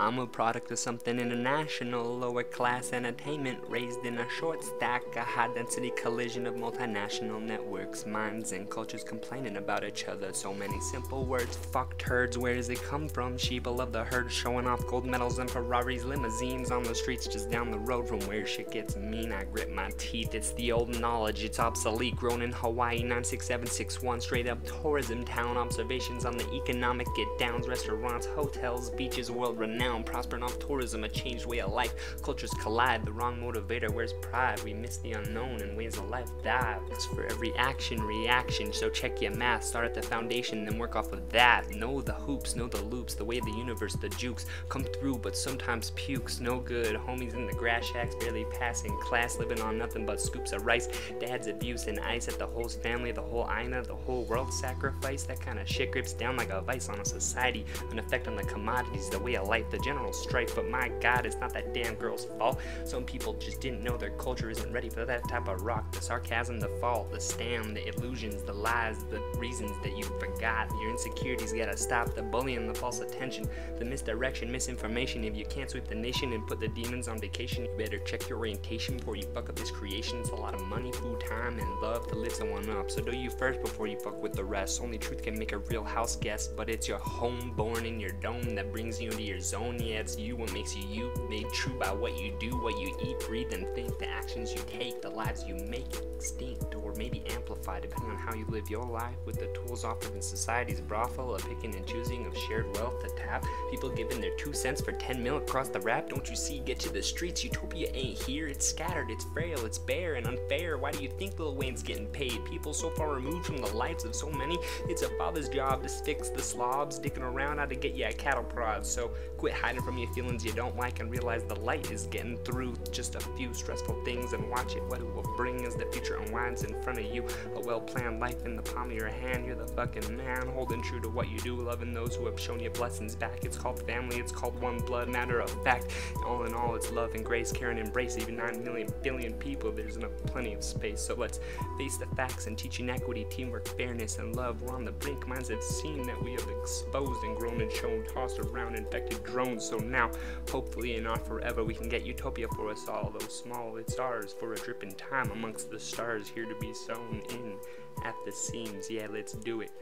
I'm a product of something international, lower class entertainment, raised in a short stack, a high density collision of multinational networks, minds, and cultures complaining about each other. So many simple words, fuck turds, where does it come from? Sheeple of the herd showing off gold medals and Ferraris, limousines on the streets just down the road from where shit gets mean. I grit my teeth, it's the old knowledge, it's obsolete, grown in Hawaii 96761, straight up tourism town, observations on the economic get downs, restaurants, hotels, beaches, world renowned, prospering off tourism, a changed way of life. Cultures collide, the wrong motivator wears pride. We miss the unknown and ways of life dives. For every action, reaction. So check your math, start at the foundation, then work off of that. Know the hoops, know the loops, the way the universe, the jukes come through, but sometimes pukes. No good. Homies in the grass shacks, barely passing class, living on nothing but scoops of rice. Dad's abuse and ice at the whole family, the whole aina, the whole world sacrifice. That kind of shit grips down like a vice on a society. An effect on the commodities, the way of life, the general strife. But my god, it's not that damn girl's fault. Some people just didn't know their culture isn't ready for that type of rock. The sarcasm, the fault, the stam, the illusions, the lies, the reasons that you forgot. Your insecurities gotta stop. The bullying, the false attention, the misdirection, misinformation. If you can't sweep the nation and put the demons on vacation, you better check your orientation before you fuck up this creation. It's a lot of money, food, time, and love to lift someone up. So do you first before you fuck with the rest. Only truth can make a real house guest, but it's your home born in your dome that brings you into your zone. It's you what makes you you, made true by what you do, what you eat, breathe, and think, the actions you take, the lives you make extinct or maybe amplified depending on how you live your life with the tools offered in society's brothel of picking and choosing of shared wealth to tap. People giving their two cents for 10 mil across the rap. Don't you see? Get to the streets. Utopia ain't here. It's scattered, it's frail, it's bare and unfair. Why do you think Lil Wayne's getting paid? People so far removed from the lives of so many. It's a father's job to fix the slobs, dicking around how to get you a cattle prod. So quit hiding from your feelings you don't like and realize the light is getting through just a few stressful things and watch it. What it will bring as the future unwinds in front of you. A well planned life in the palm of your hand. You're the fucking man, holding true to what you do, loving those who have shown you blessings back. It's called family, it's called one blood, matter of fact. All in all, it's love and grace, care and embrace. Even 9 million billion people, there's enough plenty of space. So let's face the facts and teaching equity, teamwork, fairness, and love. We're on the brink. Minds have seen that we have exposed and grown and shown, tossed around infected drones. So now, hopefully and not forever, we can get utopia for us all. Though small, ours for a drip in time amongst the stars here to be sewn in at the seams. Yeah, let's do it.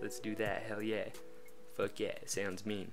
Let's do that. Hell yeah. Fuck yeah. Sounds mean.